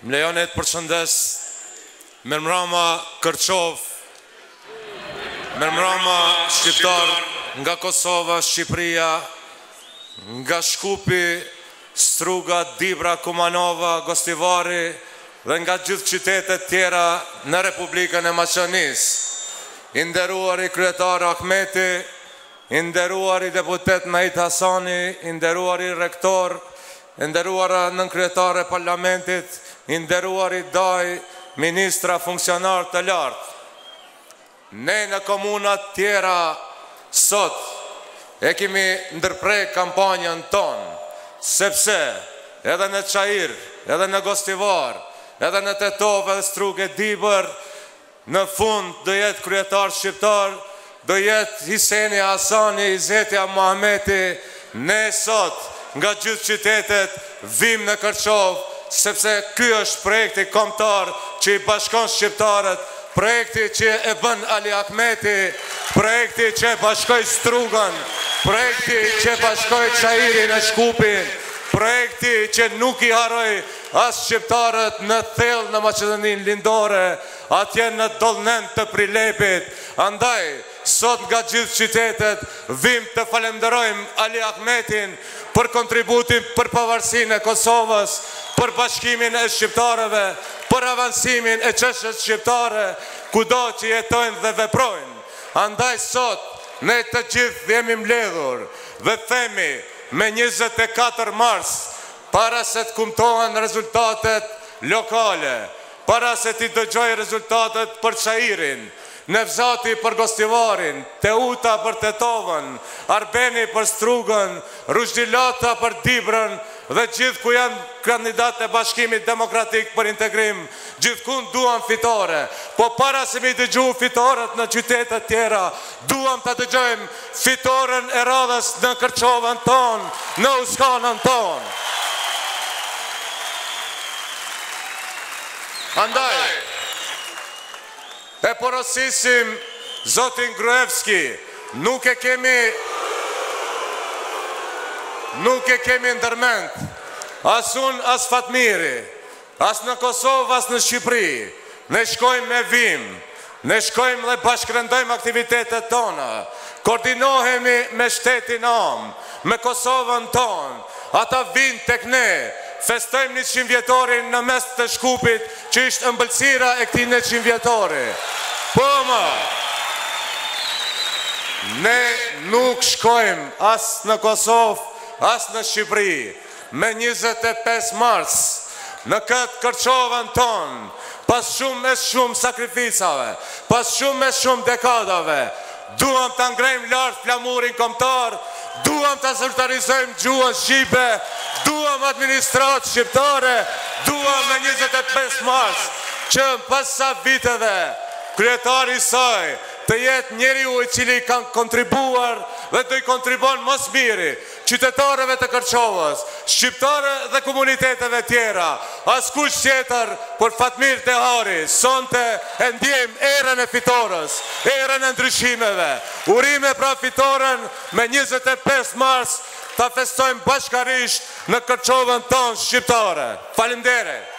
Më lejoni t'ju përshëndes Mirëmbrama Kërçovë Mirëmbrama shqiptarë nga Kosova, Shqipëria nga Shkupi Struga, Dibra, Kumanova, Gostivari dhe nga gjithë qytetet tjera në Republikën e Maqedonisë I nderuari Kryetar Ahmeti I nderuari Deputet Nait Hasani I nderuari Rektor E nderuara Nënkryetare e Parlamentit, i nderuari Dajë, ministra, funksionarë të lartë. Ne në komunat tjera sot e kemi ndërprerë kampanjën tonë, sepse edhe në Çair, edhe në Gostivar, edhe në Tetovë dhe Strugë e Dibër Në fund do jetë kryetar shqiptar do jetë Hiseni Hasani Izetja Muhameti ne sot nga gjithë qytetet vimë në Kërçovë sepse ky është projekti kombëtar që i bashkon shqiptarët projekti që e bën Ali Ahmeti projekti që e bashkoi Strugën projekti që e bashkoi Çairin e Shkupin projekti që nuk i harroi As shqiptarët në thellë në Maqedoninë Lindore, atje në Dollnen të Prilepit. Andaj, sot nga gjithë qytetet vimë të falënderojmë Ali Ahmetin për kontributin për pavarësinë e Kosovës, për bashkimin e shqiptarëve, për avansimin e çështjes shqiptare kudo që jetojnë dhe veprojnë. Andaj sot ne të gjithë jemi mbledhur dhe themi me njëzet e katër mars Para se të kumtohen rezultatet lokale, para se t'i dëgjoj rezultatet për Çairin, Nevzati për Gostivarin, Teuta për Tetovën, Arbeni për Strugën, Ruzhdi Lata për Dibrën dhe gjithku janë kandidatët e Bashkimit Demokratik për Integrim, gjithkund duam fitore. Po para se me i dëgju fitoret në qytetet tjera, duam ta dëgjojmë Fitoren e radhës në Kërçovën tonë, në Uskanën tonë. Andaj, e porosisim Zotin Gruevski, nuk e kemi nuk e kemi ndërmend, as unë, as Fatmiri, As në Kosovë as në Shqipëri, ne shkojmë e vimë, ne shkojmë dhe bashkërendojmë aktivitetet tona, koordinohemi me shtetin amë, me Kosovën tonë, ata vijnë tek ne, festojmë njëqind-vjetorin në mes të Shkupit që është ëmbëlsira e këtij njëqind-vjetori. Po ama! Ne nuk shkojmë as në Kosovë as në Shqipëri, Me njëzet e pesë mars, në këtë Kërçovën tonë, pas shumë e shumë sakrificave, pas shumë e shumë dekadave, duam ta ngrejmë lart flamurin kombëtar, duam ta zyrtarizojmë gjuhën shqipe, duam administratë shqiptare, duam me njëzet e pesë mars, që pas sa viteve, kryetari i saj të jetë njeriu i cili ka kontribuar dhe do t'i kontribuojë më së miri qytetarëve të Kërçovës, shqiptarë dhe komuniteteve tjera, askush tjetër por Fatmir Dehari, sonte e ndjejmë erën e fitores, erën e ndryshimeve. Urime pra fitoren me njëzet e pesë mars ta festojmë bashkarisht në Kërçovën tonë shqiptare. Faleminderit.